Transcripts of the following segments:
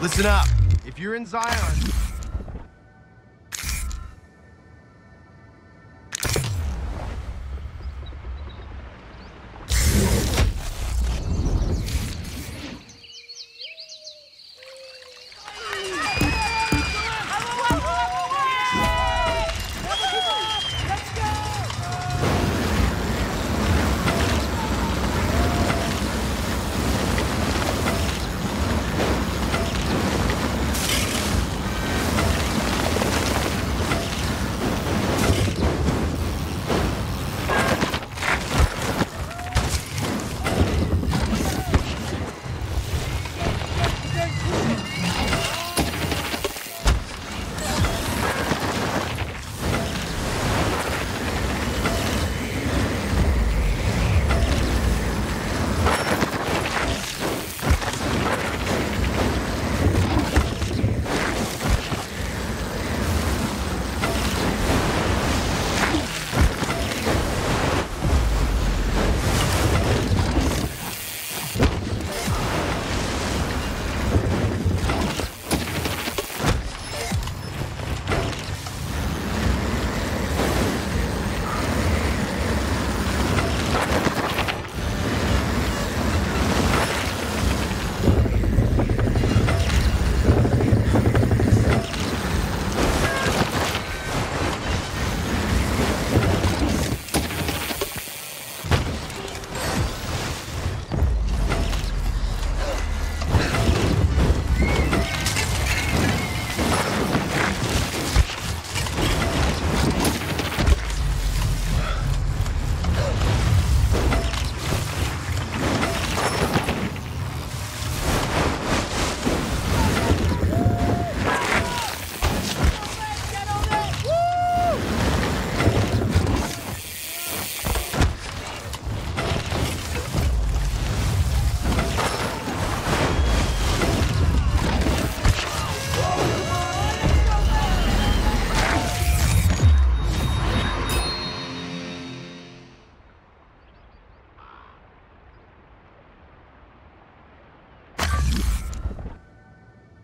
Listen up. If you're in Zion,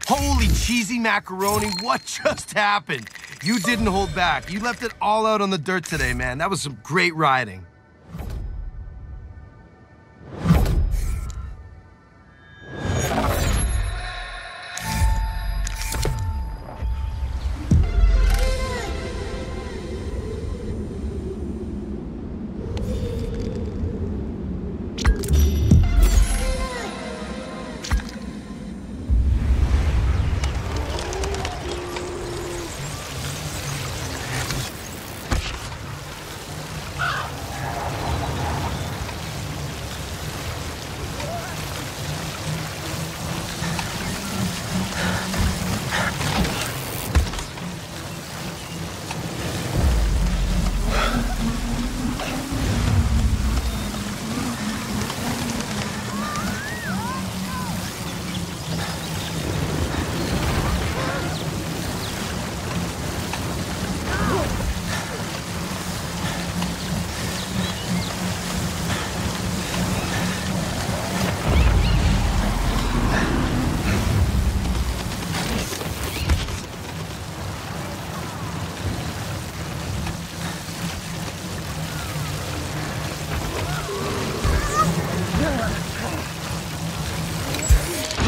Holy cheesy macaroni, what just happened? You didn't hold back. You left it all out on the dirt today, man. That was some great riding.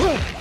Ugh.